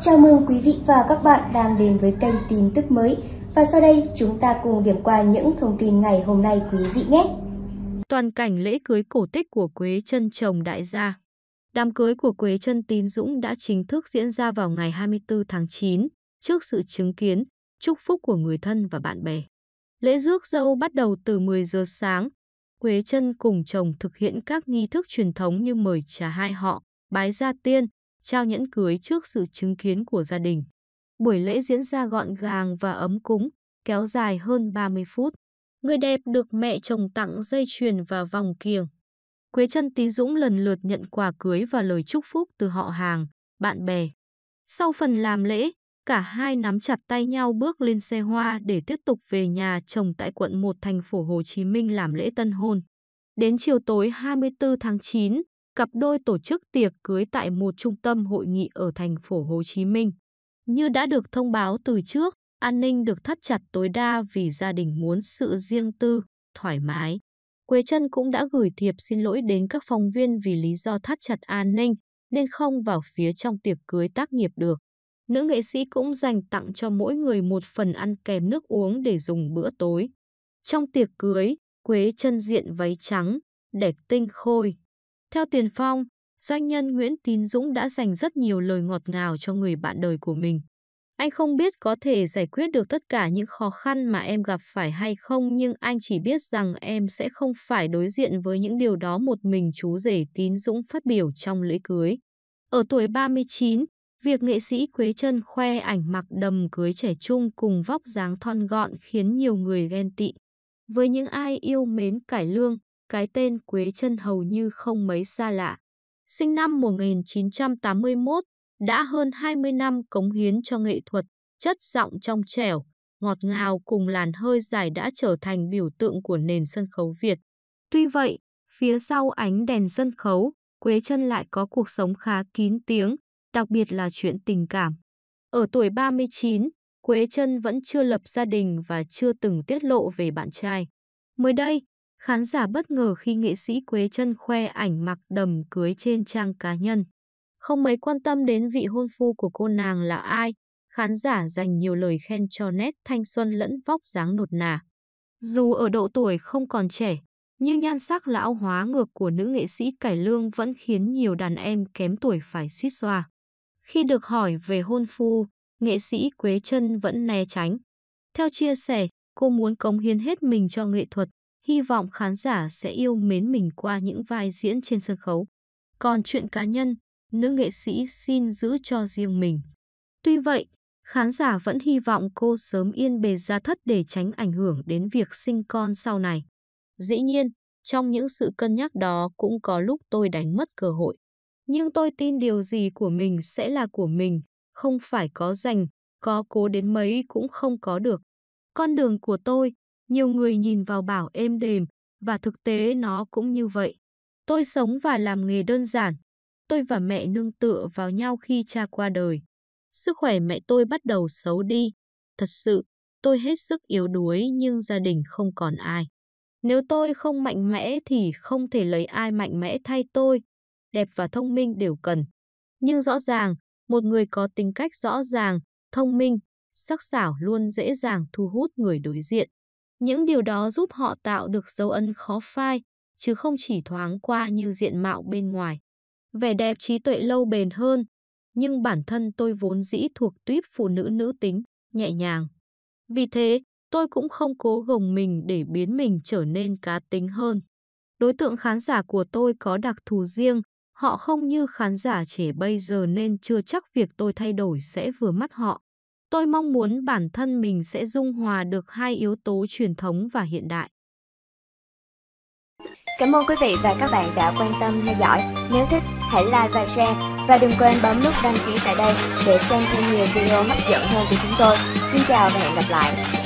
Chào mừng quý vị và các bạn đang đến với kênh tin tức mới. Và sau đây chúng ta cùng điểm qua những thông tin ngày hôm nay quý vị nhé. Toàn cảnh lễ cưới cổ tích của Quế Trân chồng đại gia. Đám cưới của Quế Trân Tín Dũng đã chính thức diễn ra vào ngày 24 tháng 9, trước sự chứng kiến, chúc phúc của người thân và bạn bè. Lễ rước dâu bắt đầu từ 10 giờ sáng. Quế Trân cùng chồng thực hiện các nghi thức truyền thống như mời trà hai họ, bái gia tiên, trao nhẫn cưới trước sự chứng kiến của gia đình. Buổi lễ diễn ra gọn gàng và ấm cúng, kéo dài hơn 30 phút. Người đẹp được mẹ chồng tặng dây chuyền và vòng kiềng. Quế Trân Tín Dũng lần lượt nhận quà cưới và lời chúc phúc từ họ hàng, bạn bè. Sau phần làm lễ, cả hai nắm chặt tay nhau bước lên xe hoa để tiếp tục về nhà chồng tại quận 1 thành phố Hồ Chí Minh làm lễ tân hôn. Đến chiều tối 24 tháng 9, cặp đôi tổ chức tiệc cưới tại một trung tâm hội nghị ở thành phố Hồ Chí Minh. Như đã được thông báo từ trước, an ninh được thắt chặt tối đa vì gia đình muốn sự riêng tư, thoải mái. Quế Trân cũng đã gửi thiệp xin lỗi đến các phóng viên vì lý do thắt chặt an ninh nên không vào phía trong tiệc cưới tác nghiệp được. Nữ nghệ sĩ cũng dành tặng cho mỗi người một phần ăn kèm nước uống để dùng bữa tối. Trong tiệc cưới, Quế Trân diện váy trắng, đẹp tinh khôi. Theo Tiền Phong, doanh nhân Nguyễn Tín Dũng đã dành rất nhiều lời ngọt ngào cho người bạn đời của mình. Anh không biết có thể giải quyết được tất cả những khó khăn mà em gặp phải hay không nhưng anh chỉ biết rằng em sẽ không phải đối diện với những điều đó một mình chú rể Tín Dũng phát biểu trong lễ cưới. Ở tuổi 39, việc nghệ sĩ Quế Trân khoe ảnh mặc đầm cưới trẻ trung cùng vóc dáng thon gọn khiến nhiều người ghen tị. Với những ai yêu mến cải lương, cái tên Quế Trân hầu như không mấy xa lạ. Sinh năm 1981, đã hơn 20 năm cống hiến cho nghệ thuật, chất giọng trong trẻo, ngọt ngào cùng làn hơi dài đã trở thành biểu tượng của nền sân khấu Việt. Tuy vậy, phía sau ánh đèn sân khấu, Quế Trân lại có cuộc sống khá kín tiếng, đặc biệt là chuyện tình cảm. Ở tuổi 39, Quế Trân vẫn chưa lập gia đình và chưa từng tiết lộ về bạn trai. Mới đây, khán giả bất ngờ khi nghệ sĩ Quế Trân khoe ảnh mặc đầm cưới trên trang cá nhân. Không mấy quan tâm đến vị hôn phu của cô nàng là ai, khán giả dành nhiều lời khen cho nét thanh xuân lẫn vóc dáng nột nà. Dù ở độ tuổi không còn trẻ, nhưng nhan sắc lão hóa ngược của nữ nghệ sĩ cải lương vẫn khiến nhiều đàn em kém tuổi phải suýt xoa. Khi được hỏi về hôn phu, nghệ sĩ Quế Trân vẫn né tránh. Theo chia sẻ, cô muốn cống hiến hết mình cho nghệ thuật, hy vọng khán giả sẽ yêu mến mình qua những vai diễn trên sân khấu. Còn chuyện cá nhân, nữ nghệ sĩ xin giữ cho riêng mình. Tuy vậy, khán giả vẫn hy vọng cô sớm yên bề gia thất để tránh ảnh hưởng đến việc sinh con sau này. Dĩ nhiên, trong những sự cân nhắc đó cũng có lúc tôi đánh mất cơ hội. Nhưng tôi tin điều gì của mình sẽ là của mình, không phải có dành, có cố đến mấy cũng không có được. Con đường của tôi, nhiều người nhìn vào bảo êm đềm, và thực tế nó cũng như vậy. Tôi sống và làm nghề đơn giản, tôi và mẹ nương tựa vào nhau khi cha qua đời. Sức khỏe mẹ tôi bắt đầu xấu đi. Thật sự, tôi hết sức yếu đuối nhưng gia đình không còn ai. Nếu tôi không mạnh mẽ thì không thể lấy ai mạnh mẽ thay tôi. Đẹp và thông minh đều cần. Nhưng rõ ràng, một người có tính cách rõ ràng, thông minh, sắc sảo luôn dễ dàng thu hút người đối diện. Những điều đó giúp họ tạo được dấu ấn khó phai, chứ không chỉ thoáng qua như diện mạo bên ngoài vẻ đẹp trí tuệ lâu bền hơn, nhưng bản thân tôi vốn dĩ thuộc tuyếp phụ nữ nữ tính, nhẹ nhàng. Vì thế, tôi cũng không cố gồng mình để biến mình trở nên cá tính hơn. Đối tượng khán giả của tôi có đặc thù riêng, họ không như khán giả trẻ bây giờ nên chưa chắc việc tôi thay đổi sẽ vừa mắt họ. Tôi mong muốn bản thân mình sẽ dung hòa được hai yếu tố truyền thống và hiện đại. Cảm ơn quý vị và các bạn đã quan tâm theo dõi. Nếu thích, hãy like và share. Và đừng quên bấm nút đăng ký tại đây để xem thêm nhiều video hấp dẫn hơn của chúng tôi. Xin chào và hẹn gặp lại.